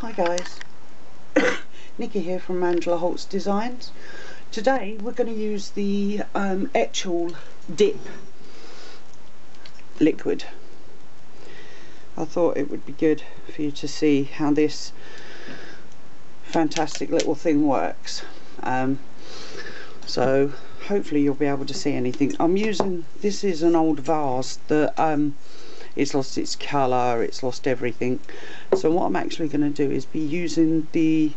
Hi guys, Nicky here from Angela Holt's Designs. Today we're going to use the um, Dip liquid. I thought it would be good for you to see how this fantastic little thing works. Um, so hopefully you'll be able to see anything. I'm using, this is an old vase that um, it's lost its colour, it's lost everything. So what I'm actually going to do is be using the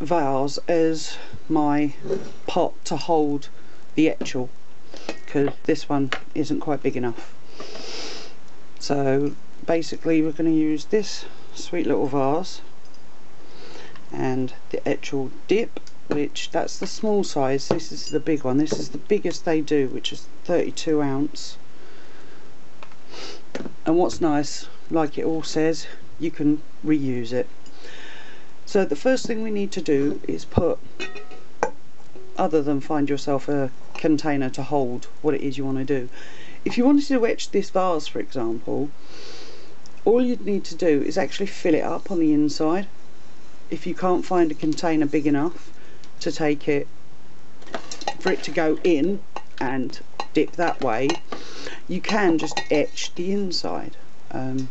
vase as my pot to hold the etchall because this one isn't quite big enough. So basically we're going to use this sweet little vase and the etchall dip which that's the small size this is the big one this is the biggest they do which is 32 ounce and what's nice like it all says you can reuse it. So the first thing we need to do is put other than find yourself a container to hold what it is you want to do if you wanted to etch this vase for example all you'd need to do is actually fill it up on the inside. If you can't find a container big enough to take it for it to go in and dip that way. You can just etch the inside. Um,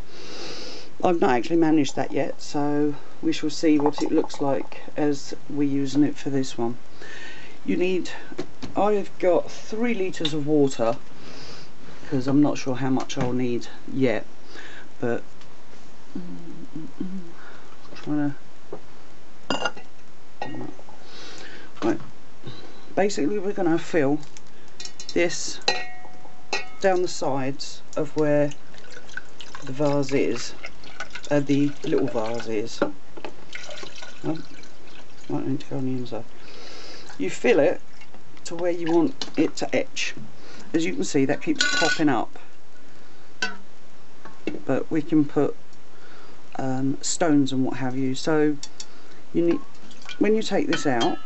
I've not actually managed that yet so we shall see what it looks like as we're using it for this one. You need I've got three litres of water because I'm not sure how much I'll need yet but mm, mm, trying to right. Basically we're going to fill this down the sides of where the vase is, uh, the little vase is. Oh, might need to go on the inside. You fill it to where you want it to etch. As you can see that keeps popping up. But we can put um, stones and what have you. So you need when you take this out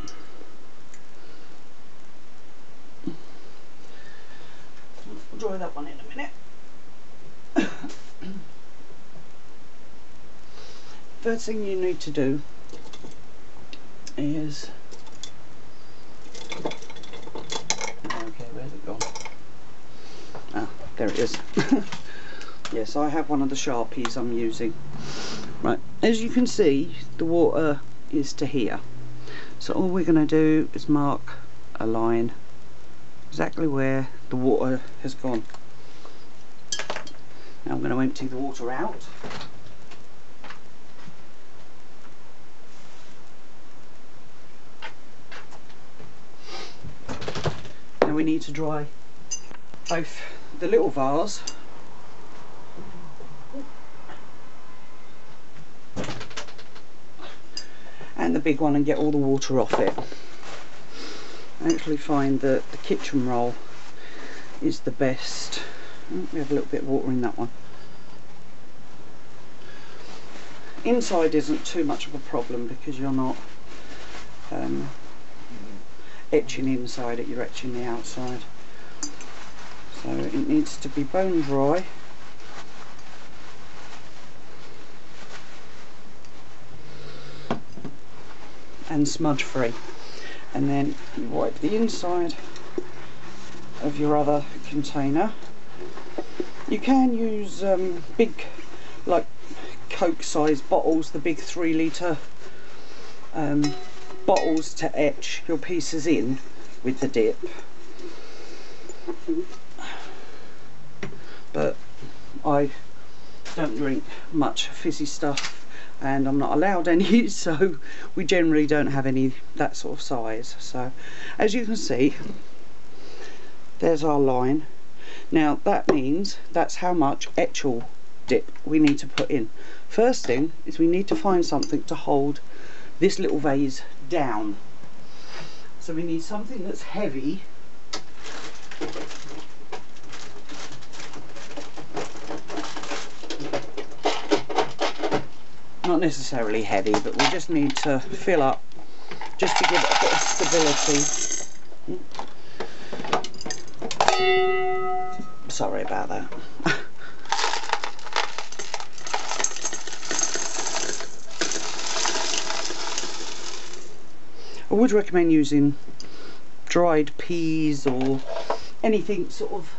dry that one in a minute. First thing you need to do is okay, where's it gone? Ah, there it is. yes, I have one of the Sharpies I'm using. Right, as you can see, the water is to here. So all we're going to do is mark a line exactly where the water has gone. Now I'm going to empty the water out. Now we need to dry both the little vase and the big one and get all the water off it. I actually find that the kitchen roll is the best. We have a little bit of water in that one. Inside isn't too much of a problem because you're not um, etching inside it, you're etching the outside. So it needs to be bone dry. and smudge free and then you wipe the inside of your other container. You can use um, big like coke size bottles the big three litre um, bottles to etch your pieces in with the dip. But I don't drink much fizzy stuff and I'm not allowed any so we generally don't have any that sort of size. So as you can see there's our line. Now that means that's how much etchall dip we need to put in. First thing is we need to find something to hold this little vase down. So we need something that's heavy. Not necessarily heavy but we just need to fill up just to give it a bit of stability Sorry about that. I would recommend using dried peas or anything sort of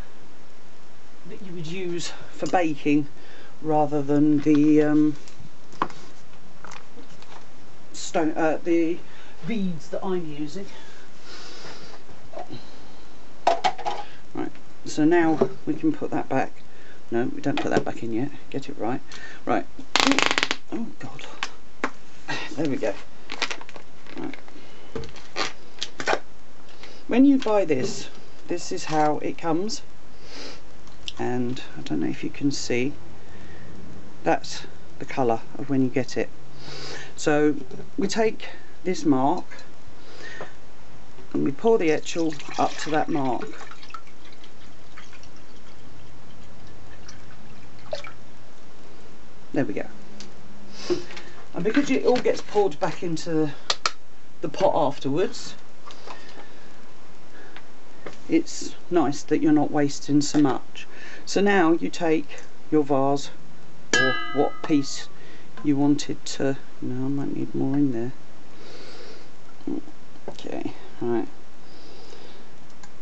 that you would use for baking rather than the um, stone, uh, the beads that I'm using. So now we can put that back. No, we don't put that back in yet. Get it right. Right. Oh God. There we go. Right. When you buy this, this is how it comes. And I don't know if you can see. That's the colour of when you get it. So we take this mark and we pour the etchall up to that mark. There we go. And because it all gets poured back into the pot afterwards, it's nice that you're not wasting so much. So now you take your vase or what piece you wanted to, no I might need more in there. Okay, right.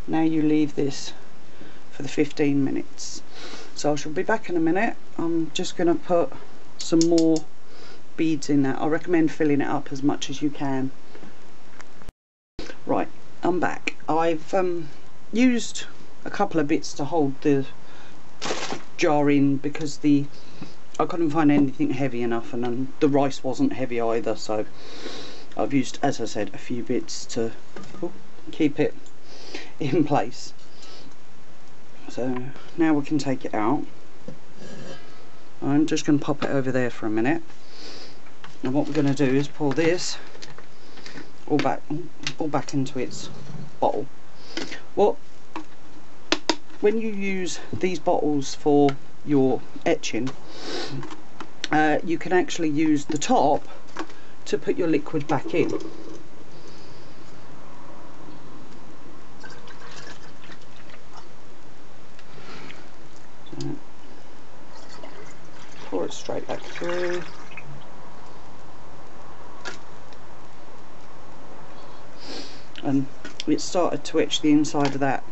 Now you leave this for the 15 minutes. So I shall be back in a minute. I'm just going to put some more beads in there. I recommend filling it up as much as you can. Right, I'm back. I've um, used a couple of bits to hold the jar in because the I couldn't find anything heavy enough and the rice wasn't heavy either so I've used as I said a few bits to keep it in place so now we can take it out. I'm just going to pop it over there for a minute. And what we're going to do is pour this all back all back into its bottle. What when you use these bottles for your etching uh, you can actually use the top to put your liquid back in it straight back through. And it started to etch the inside of that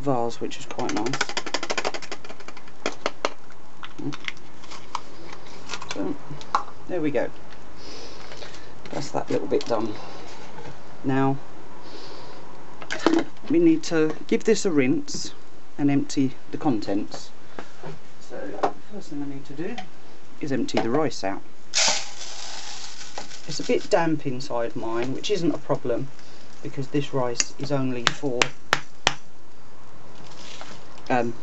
vase, which is quite nice. So, there we go. That's that little bit done. Now, we need to give this a rinse and empty the contents. First thing I need to do is empty the rice out. It's a bit damp inside mine, which isn't a problem because this rice is only for um,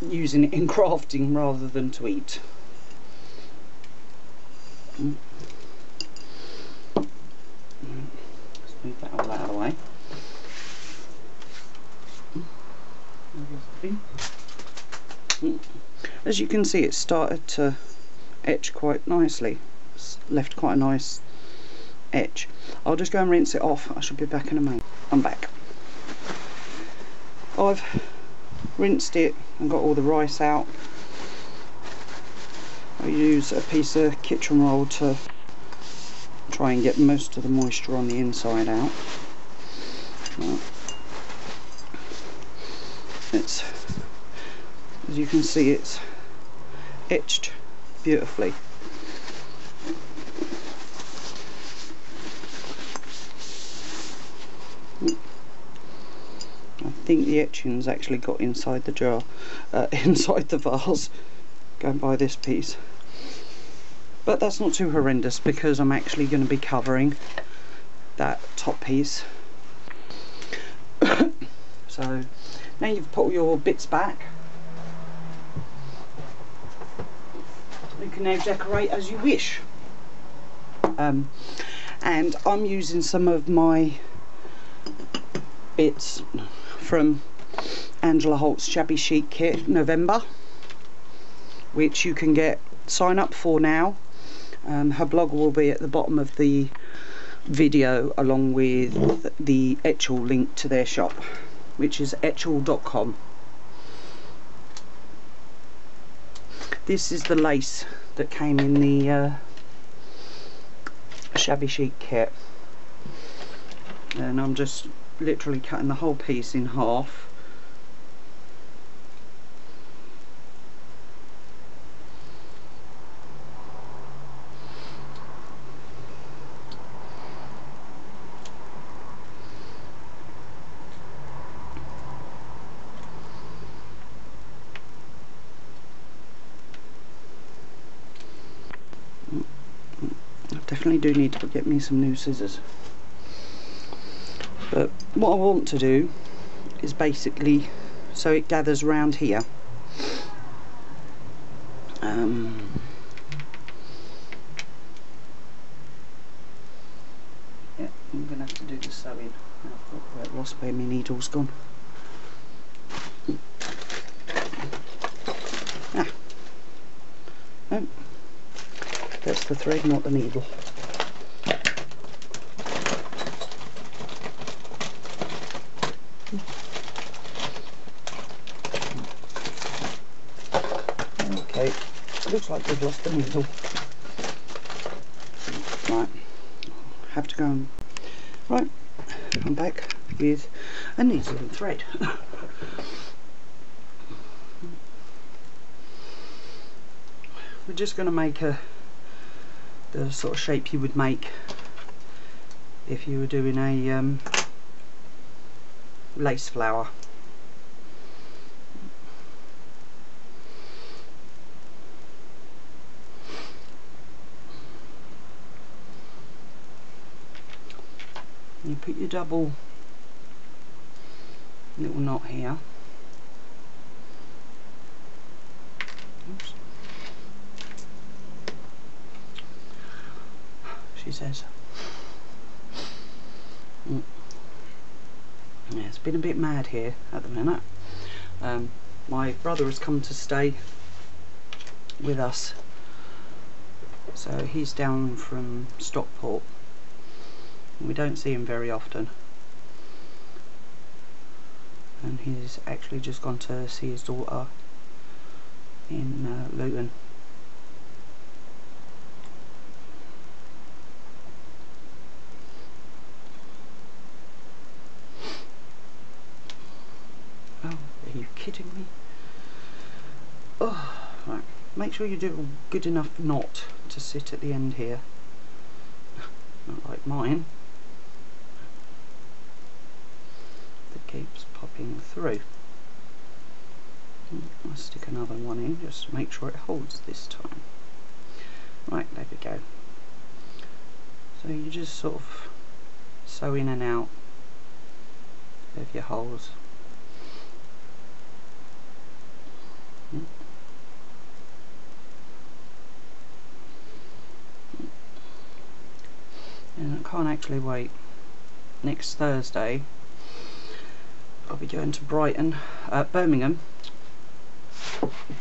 using it in crafting rather than to eat. Mm. Let's move that all out of the way. As you can see it started to etch quite nicely. It's left quite a nice etch. I'll just go and rinse it off. I shall be back in a moment. I'm back. I've rinsed it and got all the rice out. I use a piece of kitchen roll to try and get most of the moisture on the inside out. It's as you can see it's etched beautifully. I think the etchings actually got inside the jar uh, inside the vase. Going by this piece. But that's not too horrendous because I'm actually going to be covering that top piece. So now you've put your bits back you can now decorate as you wish. Um, and I'm using some of my bits from Angela Holt's Shabby Chic Kit November which you can get sign up for now. Um, her blog will be at the bottom of the video along with the Etchall link to their shop which is etchall.com this is the lace that came in the uh, shabby chic kit. And I'm just literally cutting the whole piece in half do need to get me some new scissors. But what I want to do is basically so it gathers round here. Um, yeah, I'm going to have to do the sewing. I've lost where my needle's gone. Ah. No. That's the thread, not the needle. Okay, we've lost the needle. Right, have to go and... Right, I'm back with a needle and thread. We're just going to make a the sort of shape you would make if you were doing a um, lace flower. You put your double little knot here. Oops. she says. Mm. Yeah, it's been a bit mad here at the minute. Um, my brother has come to stay with us. So he's down from Stockport. We don't see him very often. And he's actually just gone to see his daughter in uh, Luton. Oh are you kidding me? Oh, right. Make sure you do a good enough knot to sit at the end here. Not like mine. Keeps popping through. Hmm, I'll stick another one in just to make sure it holds this time. Right, there we go. So you just sort of sew in and out of your holes. Hmm. Hmm. and I can't actually wait next Thursday I'll be going to Brighton, uh, Birmingham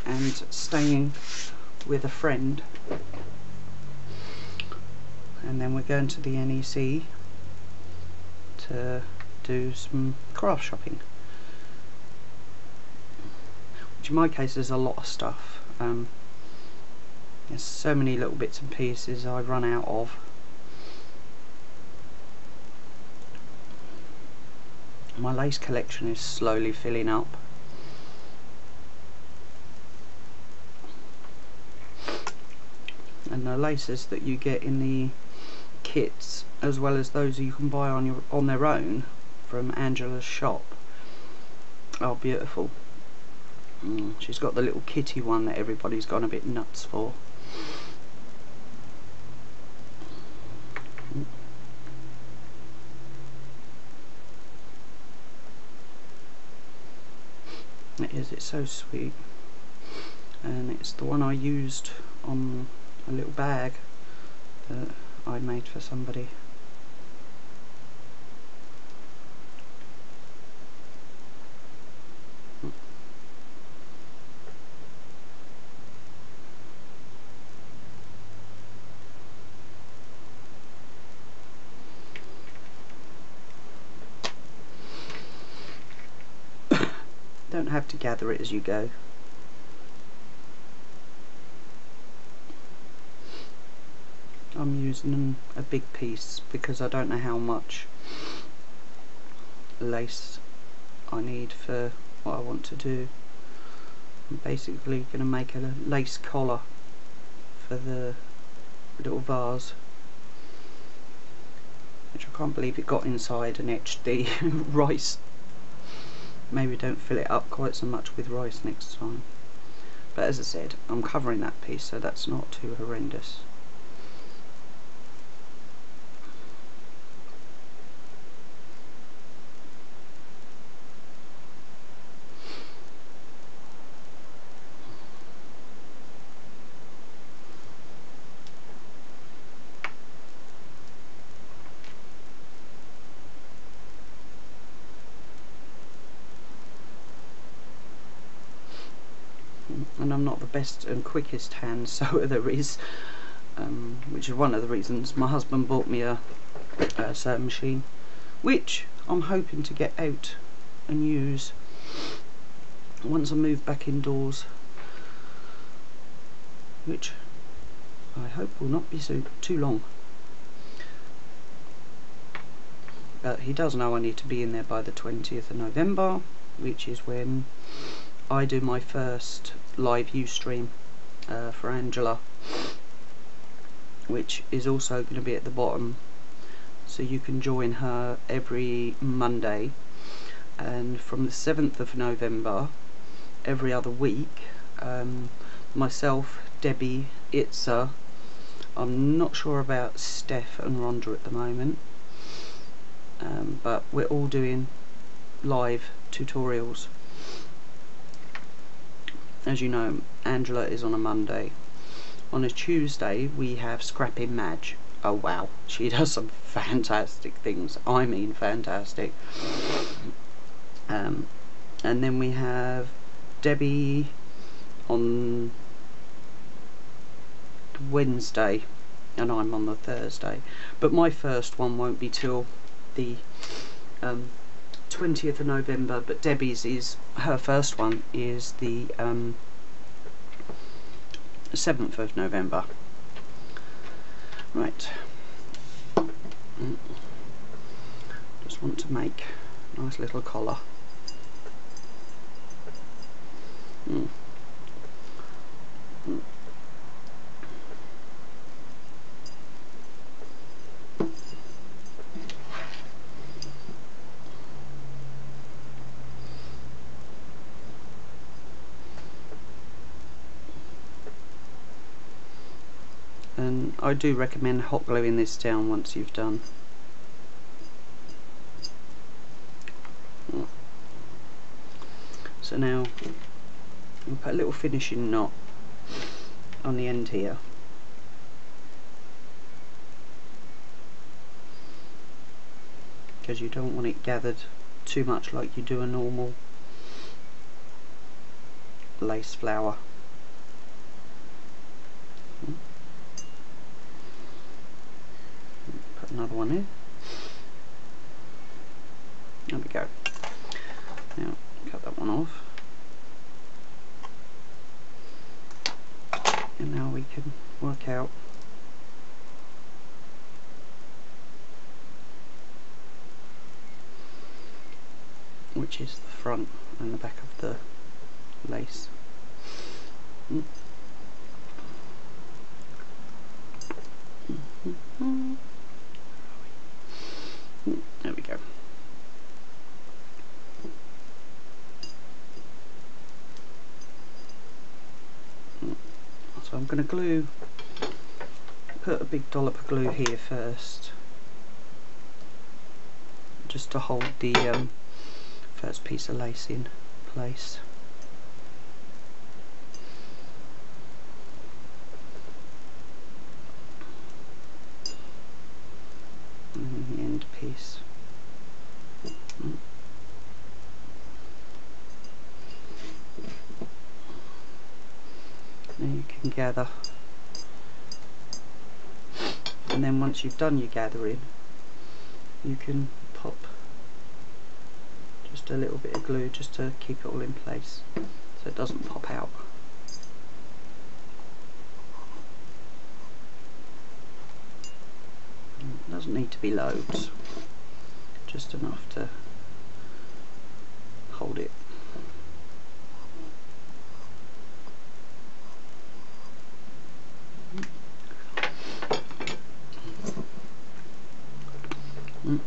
and staying with a friend. And then we're going to the NEC to do some craft shopping. Which in my case is a lot of stuff. Um, there's so many little bits and pieces I run out of my lace collection is slowly filling up. And the laces that you get in the kits as well as those you can buy on your on their own from Angela's shop are beautiful. Mm, she's got the little kitty one that everybody's gone a bit nuts for it? Is it's so sweet? And it's the one I used on a little bag that I made for somebody don't have to gather it as you go. I'm using a big piece because I don't know how much lace I need for what I want to do. I'm basically going to make a lace collar for the little vase which I can't believe it got inside and etched the rice maybe don't fill it up quite so much with rice next time. But as I said I'm covering that piece so that's not too horrendous and I'm not the best and quickest hand sewer there is um, which is one of the reasons my husband bought me a, a sewing machine which I'm hoping to get out and use once I move back indoors which I hope will not be so too long. But he does know I need to be in there by the 20th of November which is when I do my first live Ustream uh, for Angela which is also going to be at the bottom. So you can join her every Monday. And from the 7th of November every other week um, myself, Debbie, Itza I'm not sure about Steph and Rhonda at the moment um, but we're all doing live tutorials as you know, Angela is on a Monday. On a Tuesday, we have Scrapping Madge. Oh wow, she does some fantastic things. I mean, fantastic. Um, and then we have Debbie on Wednesday, and I'm on the Thursday. But my first one won't be till the um, 20th of November, but Debbie's is, her first one is the um, 7th of November. Right. Just want to make a nice little collar. Mm. Mm. and I do recommend hot gluing this down once you've done. So now we'll put a little finishing knot on the end here. Because you don't want it gathered too much like you do a normal lace flower one in. There we go. Now cut that one off. And now we can work out which is the front and the back of the lace. Mm. Mm -hmm. There we go. So I'm going to glue, put a big dollop of glue here first, just to hold the um, first piece of lace in place. Piece. Now you can gather and then once you've done your gathering you can pop just a little bit of glue just to keep it all in place so it doesn't pop out. Doesn't need to be loads, just enough to hold it. Mm.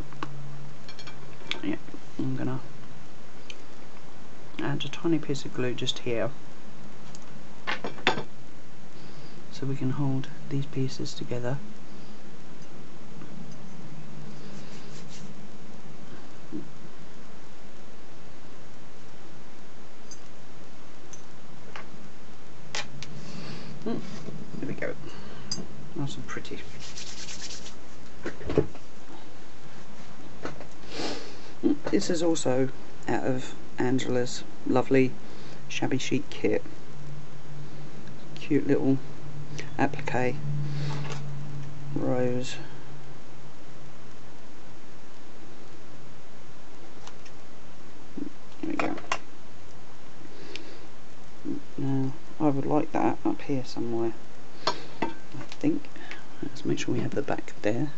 Yeah, I'm gonna add a tiny piece of glue just here so we can hold these pieces together mm, there we go nice and pretty mm, this is also out of Angela's lovely shabby chic kit. Cute little applique rose. There we go. Now I would like that up here somewhere. I think. Let's make sure we have the back there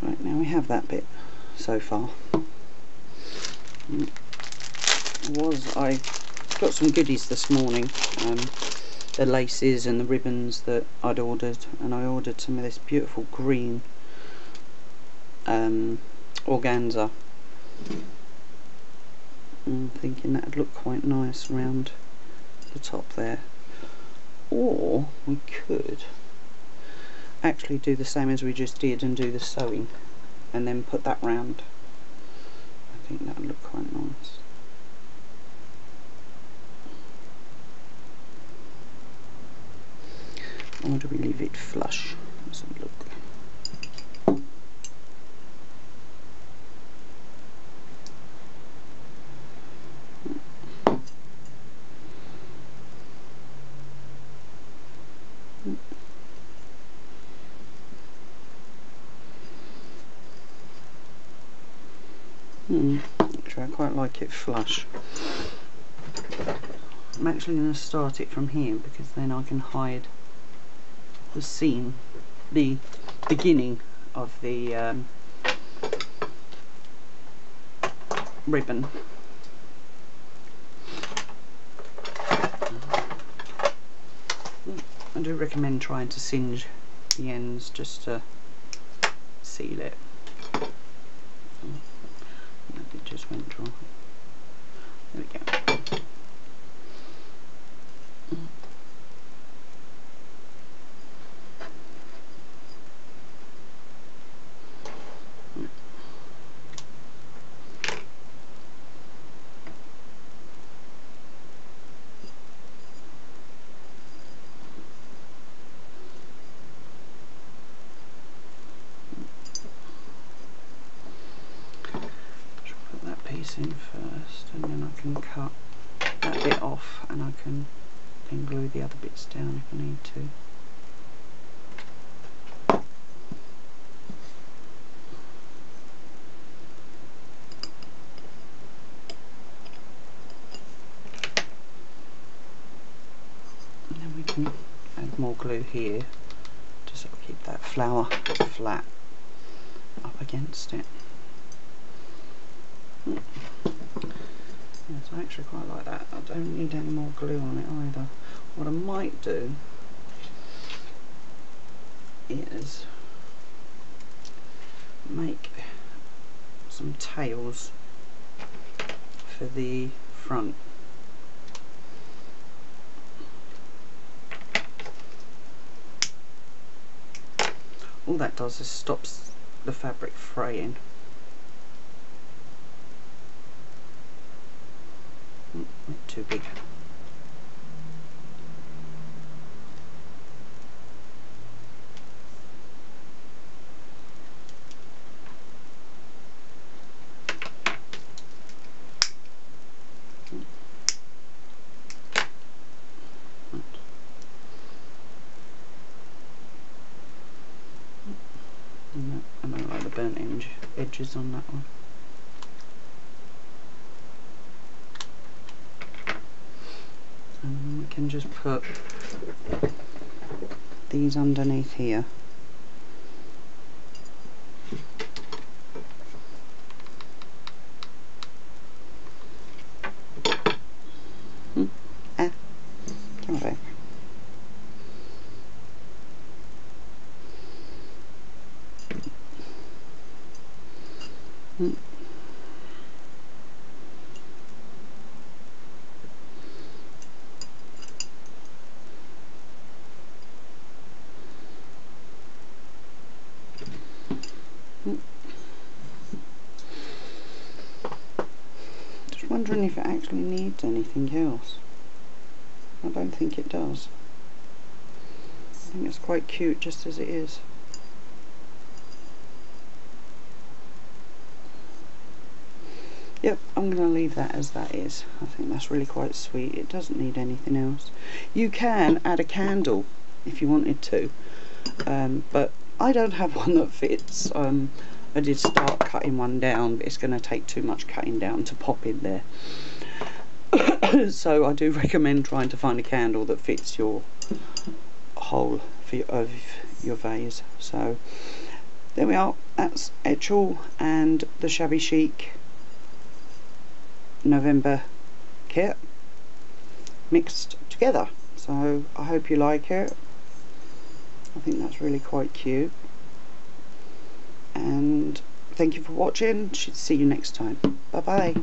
Right, now we have that bit so far. Was I got some goodies this morning, um, the laces and the ribbons that I'd ordered, and I ordered some of this beautiful green um, organza. I'm thinking that'd look quite nice around the top there. Or we could actually do the same as we just did and do the sewing and then put that round think that would look quite nice. Or do we leave it flush? Let's look Hmm, actually I quite like it flush. I'm actually going to start it from here because then I can hide the seam, the beginning of the um, ribbon. I do recommend trying to singe the ends just to seal it it just went dry. There we go. in first and then I can cut that bit and I can then glue the other bits down if I need to. And then we can add more glue here to sort of keep that flower flat up against it. Yes, I actually quite like that. I don't need any more glue on it either. What I might do is make some tails for the front. All that does is stops the fabric fraying. too big. And I like the burnt edge, edges on that one. Can just put these underneath here. Hmm. Ah, come Hmm. Just wondering if it actually needs anything else. I don't think it does. I think it's quite cute just as it is. Yep, I'm going to leave that as that is. I think that's really quite sweet. It doesn't need anything else. You can add a candle if you wanted to, um, but I don't have one that fits. Um, I did start cutting one down, but it's going to take too much cutting down to pop in there. so I do recommend trying to find a candle that fits your hole for your, of your vase. So there we are. That's Etchall and the Shabby Chic November kit mixed together. So I hope you like it. I think that's really quite cute. And thank you for watching. See you next time. Bye bye.